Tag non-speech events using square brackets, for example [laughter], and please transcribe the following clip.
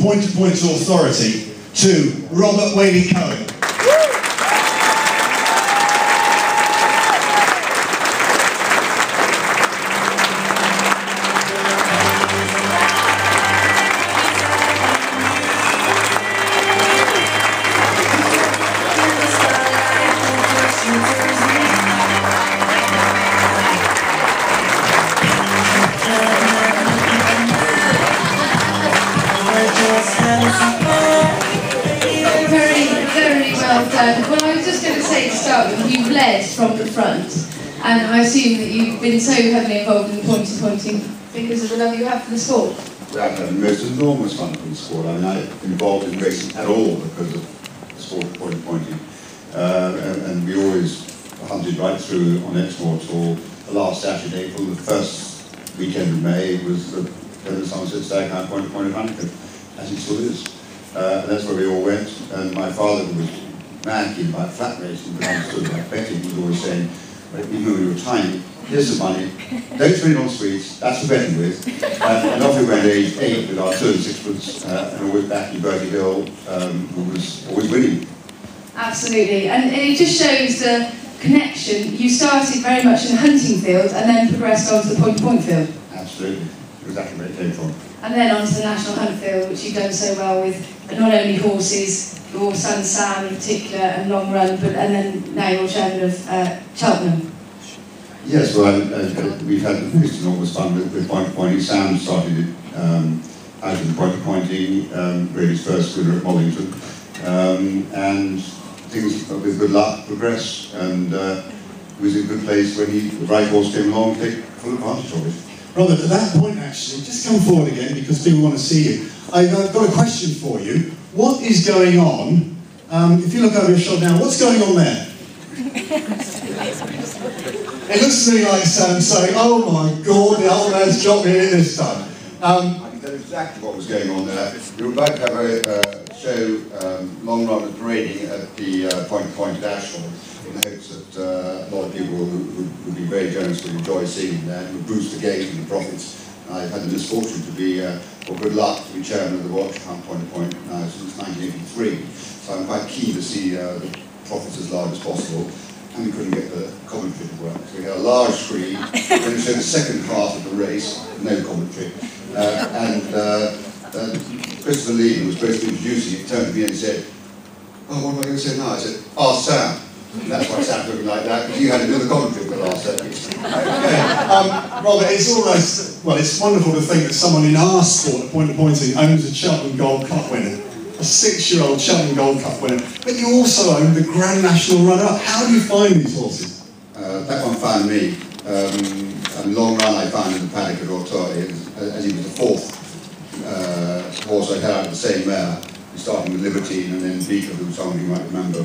point-to-point authority to Robert Waley-Cohen. To you've led from the front, and I assume that you've been so heavily involved in pointy pointing because of the love you have for the sport. I've had the most enormous fun from the sport. I'm involved in racing at all because of the sport of point pointing. Uh, and, and we always hunted right through on Exmoor Tour. The last Saturday, April, the first weekend of May, was the Devon Somerset Staghound Point Point of Huntington, as it still is. Uh, and that's where we all went. And my father, was mad keen about flat racing, but understood about betting, was always saying, well, even when we were tiny, here's some money, don't spend it on sweets, that's for betting with. Uh, and off we went age eight with our two and sixpence, uh, and always backing Bertie Hill, um, who was always winning. Absolutely, and it just shows the connection. You started very much in the hunting field and then progressed onto the point-to-point point field. Absolutely. Exactly where it came from. And then onto the national hunt field, which you've done so well with not only horses, your son Sam in particular, and long run, but and then now you're chairman of uh, Cheltenham. Yes, well, uh, uh, we've had most enormous fun with, with point pointing. Sam started it um, out in point pointing, um, really his first winner at Mollington, um, and things with good luck progressed, and uh, he was in a good place when he, the right horse came along, take full advantage of it. Robert, at that point actually, just come forward again because people want to see you. I've uh, got a question for you. What is going on? Um, if you look over your shoulder now, what's going on there? [laughs] it looks to me like Sam saying, oh my god, the old man's dropped me in this time. Um, I can tell you exactly what was going on there. We were about to have a uh, show, um, long run of parading at the uh, Point Point at Ashford, in the hopes that uh, a lot of people would, be very generous would enjoy seeing that and would boost the gains and the profits. I've had the misfortune to be, uh, or good luck, to be chairman of the Watch Hunt Point to Point now since 1983. So I'm quite keen to see uh, the profits as large as possible. And we couldn't get the commentary to work. So we had a large screen, [laughs] then we showed the second half of the race, no commentary. Uh, and uh, Christopher Leigh, who was supposed to be introducing it, turned to me and said, oh, what am I going to say now? I said, ask Sam. And that's why Sam's looking like that, because you had the commentary for the last seconds. okay. um, Robert, it's almost, well, it's wonderful to think that someone in our sport, at point of pointing, owns a Cheltenham Gold Cup winner. A six-year-old Cheltenham Gold Cup winner. But you also own the Grand National runner-up. How do you find these horses? Uh, that one found me. Um, and long run I found in the paddock at as, as he was the fourth uh, had out of the same mare. starting with Libertine and then Beaker, who someone you might remember,